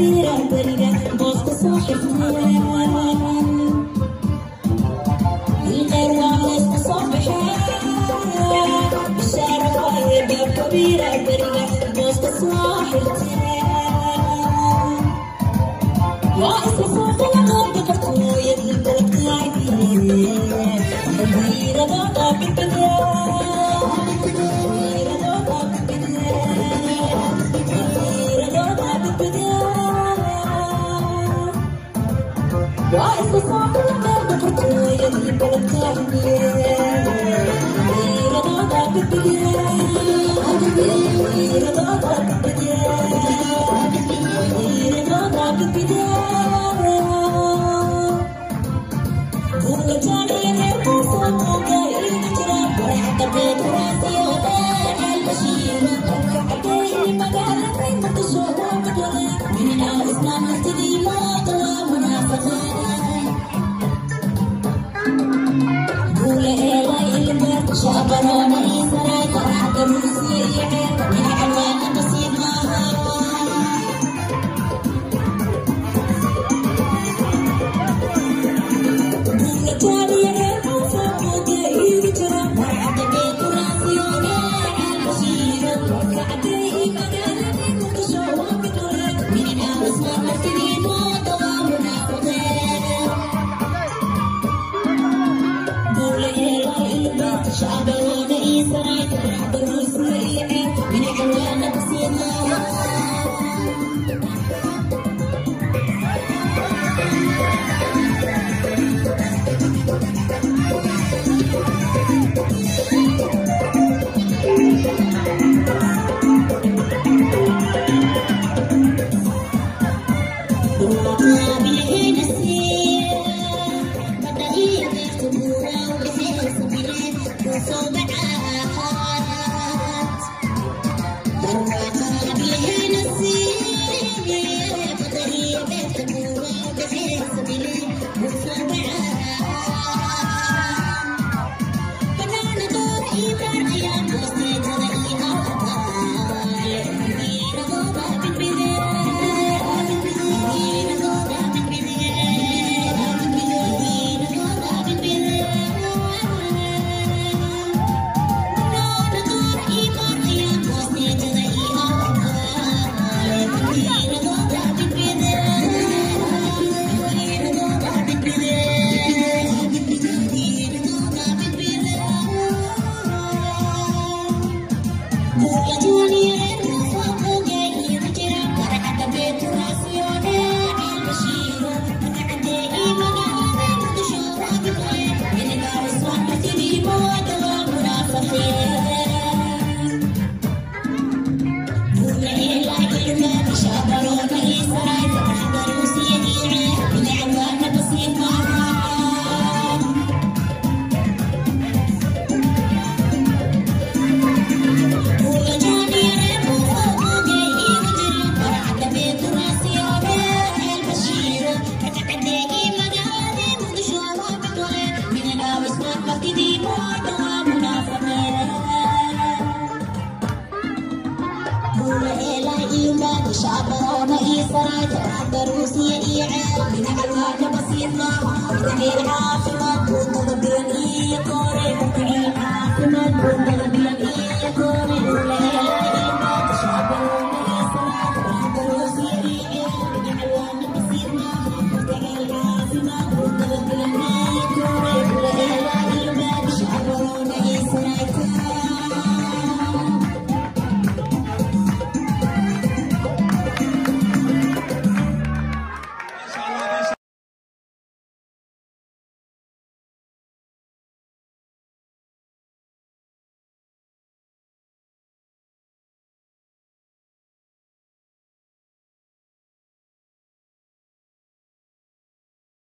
كبيرة باردة الشارع باردة كبيرة باردة ماسكة صاحبها I'm إيعاب من علوان بسيطة من غير عاصمة